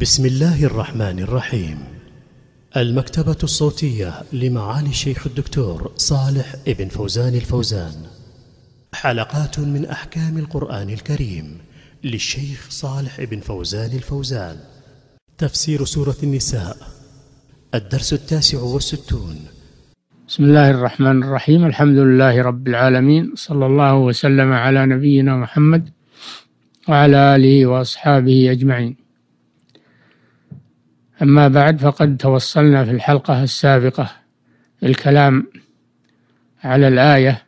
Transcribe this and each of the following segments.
بسم الله الرحمن الرحيم. المكتبة الصوتية لمعالي الشيخ الدكتور صالح ابن فوزان الفوزان. حلقات من أحكام القرآن الكريم للشيخ صالح ابن فوزان الفوزان. تفسير سورة النساء. الدرس التاسع والستون. بسم الله الرحمن الرحيم. الحمد لله رب العالمين. صلى الله وسلم على نبينا محمد وعلى آله وأصحابه أجمعين. أما بعد فقد توصلنا في الحلقة السابقة الكلام على الآية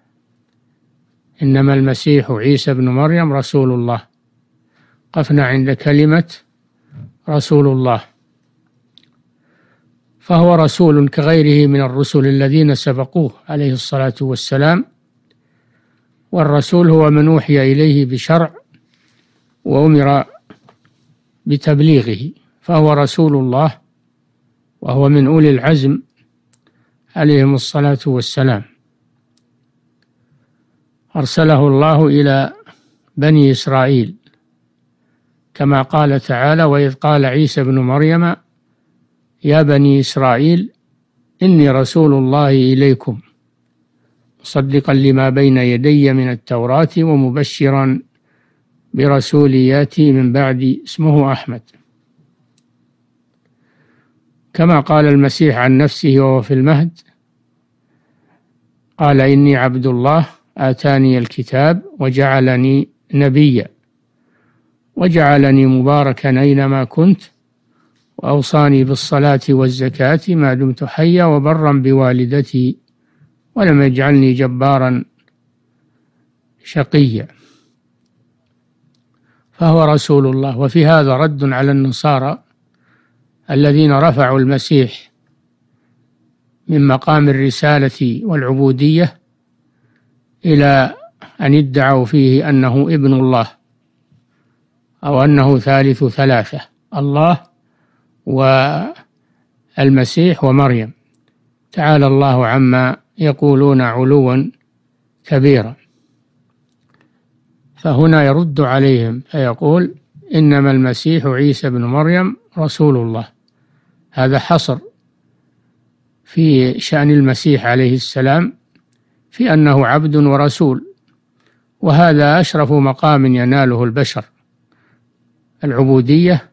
إنما المسيح عيسى بن مريم رسول الله. قفنا عند كلمة رسول الله. فهو رسول كغيره من الرسل الذين سبقوه عليه الصلاة والسلام والرسول هو من أوحي إليه بشرع وأمر بتبليغه. فهو رسول الله وهو من أولي العزم عليهم الصلاة والسلام. أرسله الله إلى بني إسرائيل كما قال تعالى وإذ قال عيسى بن مريم يا بني إسرائيل إني رسول الله إليكم مصدقا لما بين يدي من التوراة ومبشرا برسول ياتي من بعد اسمه أحمد. كما قال المسيح عن نفسه وهو في المهد قال إني عبد الله آتاني الكتاب وجعلني نبيا وجعلني مباركا أينما كنت وأوصاني بالصلاة والزكاة ما دمت حيا وبرا بوالدتي ولم يجعلني جبارا شقيا. فهو رسول الله. وفي هذا رد على النصارى الذين رفعوا المسيح من مقام الرسالة والعبودية إلى أن ادعوا فيه أنه ابن الله أو أنه ثالث ثلاثة الله والمسيح ومريم. تعالى الله عما يقولون علوا كبيرا. فهنا يرد عليهم فيقول إنما المسيح عيسى بن مريم رسول الله. هذا حصر في شأن المسيح عليه السلام في أنه عبد ورسول وهذا أشرف مقام يناله البشر العبودية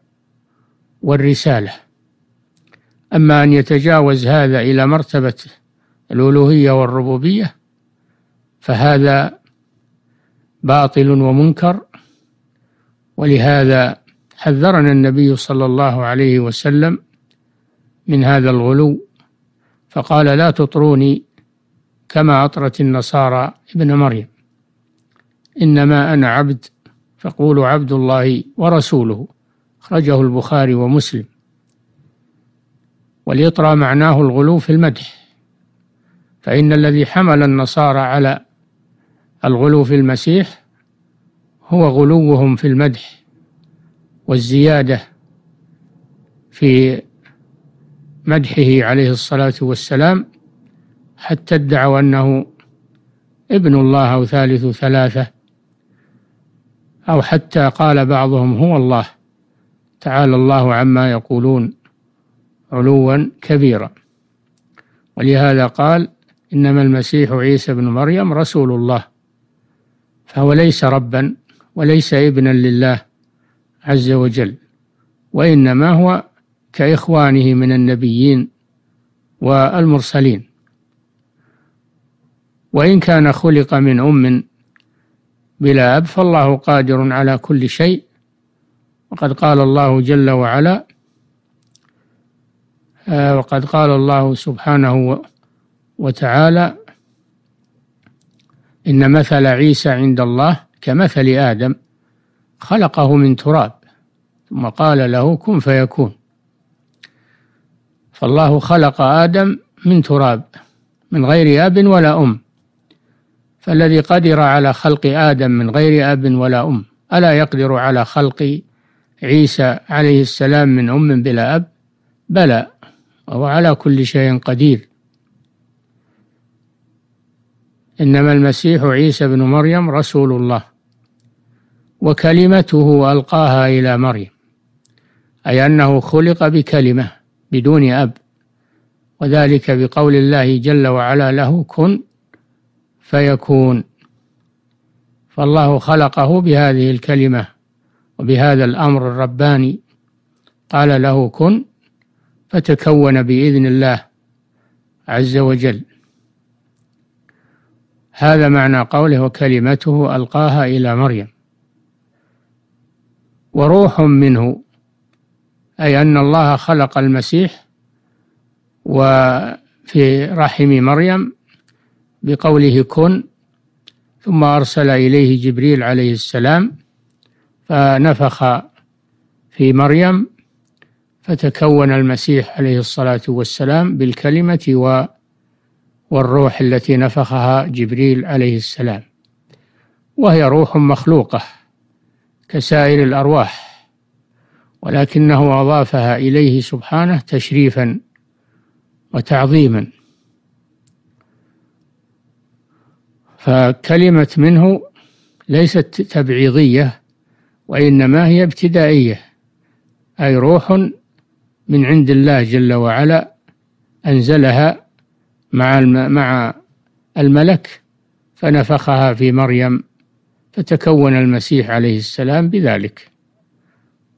والرسالة. أما أن يتجاوز هذا إلى مرتبة الألوهية والربوبية فهذا باطل ومنكر ولهذا حذرنا النبي صلى الله عليه وسلم من هذا الغلو فقال لا تطروني كما أطرت النصارى ابن مريم إنما أنا عبد فقولوا عبد الله ورسوله. أخرجه البخاري ومسلم. والإطرى معناه الغلو في المدح فإن الذي حمل النصارى على الغلو في المسيح هو غلوهم في المدح والزيادة في مدحه عليه الصلاة والسلام حتى ادعوا أنه ابن الله أو ثالث ثلاثة أو حتى قال بعضهم هو الله تعالى الله عما يقولون علوا كبيرا. ولهذا قال إنما المسيح عيسى بن مريم رسول الله فهو ليس ربا وليس ابنا لله عز وجل وإنما هو كإخوانه من النبيين والمرسلين. وإن كان خلق من أم بلا أب فالله قادر على كل شيء. وقد قال الله جل وعلا آه، وقد قال الله سبحانه وتعالى إن مثل عيسى عند الله كمثل آدم خلقه من تراب ثم قال له كن فيكون فالله خلق آدم من تراب من غير أب ولا أم. فالذي قدر على خلق آدم من غير أب ولا أم. ألا يقدر على خلق عيسى عليه السلام من أم بلا أب؟ بلى وهو على كل شيء قدير. إنما المسيح عيسى بن مريم رسول الله وكلمته ألقاها إلى مريم أي أنه خلق بكلمة. بدون أب. وذلك بقول الله جل وعلا له كن فيكون. فالله خلقه بهذه الكلمة وبهذا الأمر الرباني. قال له كن فتكون بإذن الله عز وجل. هذا معنى قوله وكلمته ألقاها إلى مريم. وروح منه أي أن الله خلق المسيح وفي رحم مريم بقوله كن ثم أرسل إليه جبريل عليه السلام فنفخ في مريم فتكون المسيح عليه الصلاة والسلام بالكلمة والروح التي نفخها جبريل عليه السلام. وهي روح مخلوقة كسائر الأرواح. ولكنه أضافها إليه سبحانه تشريفا وتعظيما. فكلمة منه ليست تبعيضية وإنما هي ابتدائية أي روح من عند الله جل وعلا أنزلها مع مع الملك فنفخها في مريم فتكون المسيح عليه السلام بذلك.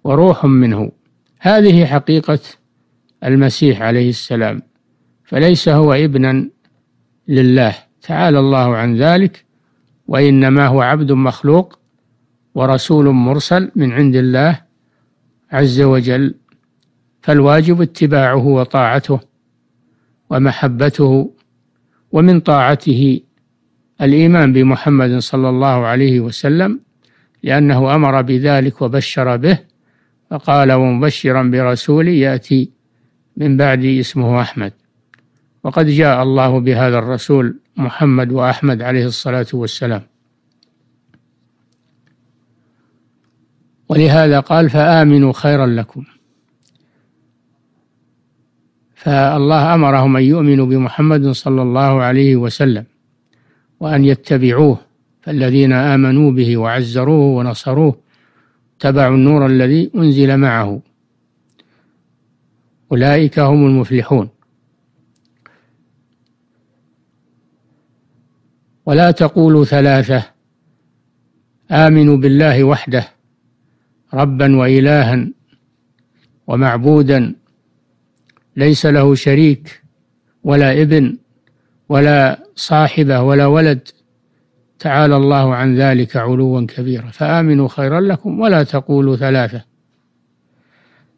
وروح منه. هذه حقيقة المسيح عليه السلام. فليس هو ابنا لله. تعالى الله عن ذلك. وإنما هو عبد مخلوق ورسول مرسل من عند الله عز وجل. فالواجب اتباعه وطاعته ومحبته ومن طاعته الإيمان بمحمد صلى الله عليه وسلم لأنه أمر بذلك وبشر به. فقال ومبشرا برسول يأتي من بعد اسمه أحمد. وقد جاء الله بهذا الرسول محمد وأحمد عليه الصلاة والسلام. ولهذا قال فآمنوا خيرا لكم. فالله أمرهم أن يؤمنوا بمحمد صلى الله عليه وسلم وأن يتبعوه فالذين آمنوا به وعزروه ونصروه اتبعوا النور الذي أنزل معه. أولئك هم المفلحون. ولا تقولوا ثلاثة. آمنوا بالله وحده. ربا وإلها ومعبودا. ليس له شريك ولا ابن ولا صاحبة ولا ولد. تعالى الله عن ذلك علوا كبيرا. فآمنوا خيرا لكم ولا تقولوا ثلاثة.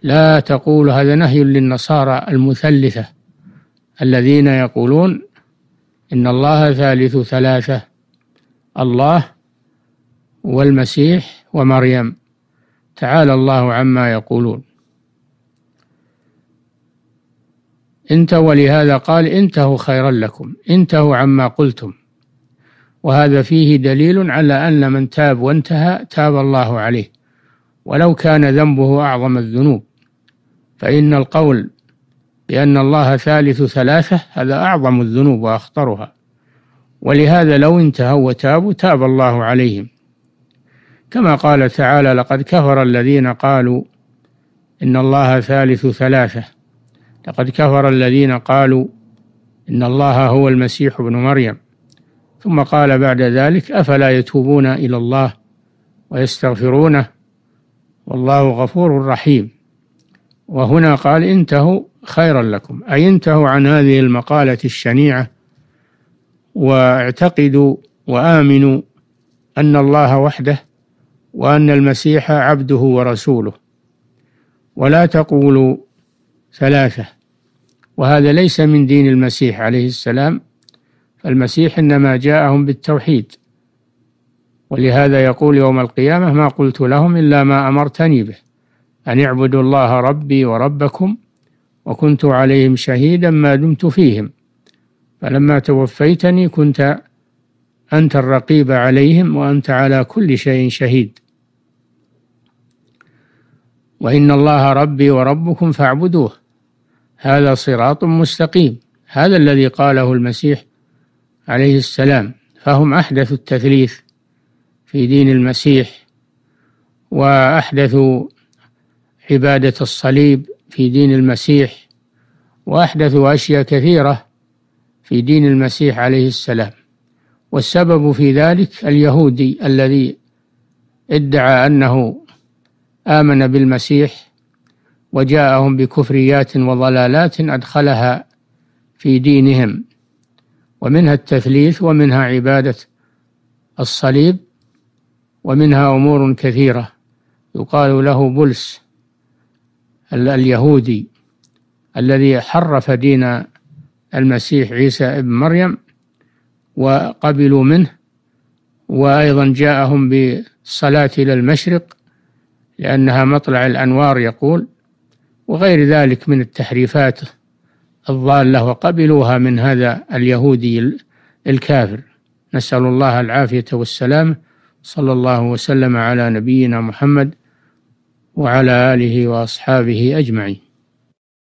لا تقولوا هذا نهي للنصارى المثلثة الذين يقولون إن الله ثالث ثلاثة الله والمسيح ومريم. تعالى الله عما يقولون. انتهوا ولهذا قال انتهوا خيرا لكم انتهوا عما قلتم. وهذا فيه دليل على أن من تاب وانتهى تاب الله عليه. ولو كان ذنبه أعظم الذنوب. فإن القول بأن الله ثالث ثلاثة هذا أعظم الذنوب وأخطرها. ولهذا لو انتهوا وتابوا تاب الله عليهم. كما قال تعالى لقد كفر الذين قالوا إن الله ثالث ثلاثة. لقد كفر الذين قالوا إن الله هو المسيح ابن مريم. ثم قال بعد ذلك أفلا يتوبون إلى الله ويستغفرونه؟ والله غفور رحيم. وهنا قال انتهوا خيرا لكم. أي انتهوا عن هذه المقالة الشنيعة واعتقدوا وآمنوا أن الله وحده وأن المسيح عبده ورسوله. ولا تقولوا ثلاثة. وهذا ليس من دين المسيح عليه السلام. فالمسيح إنما جاءهم بالتوحيد. ولهذا يقول يوم القيامة ما قلت لهم إلا ما أمرتني به أن اعبدوا الله ربي وربكم وكنت عليهم شهيدا ما دمت فيهم. فلما توفيتني كنت أنت الرقيب عليهم وأنت على كل شيء شهيد. وإن الله ربي وربكم فاعبدوه هذا صراط مستقيم هذا الذي قاله المسيح عليه السلام فهم أحدثوا التثليث في دين المسيح وأحدثوا عبادة الصليب في دين المسيح وأحدثوا أشياء كثيرة في دين المسيح عليه السلام. والسبب في ذلك اليهودي الذي ادعى أنه آمن بالمسيح وجاءهم بكفريات وضلالات أدخلها في دينهم. ومنها التثليث ومنها عبادة الصليب ومنها أمور كثيرة. يقال له بلس اليهودي الذي حرف دين المسيح عيسى ابن مريم وقبلوا منه وأيضا جاءهم بالصلاة إلى المشرق لأنها مطلع الأنوار يقول وغير ذلك من التحريفات الضالة وقبلوها من هذا اليهودي الكافر. نسأل الله العافية والسلام. صلى الله وسلم على نبينا محمد وعلى آله وأصحابه أجمعين.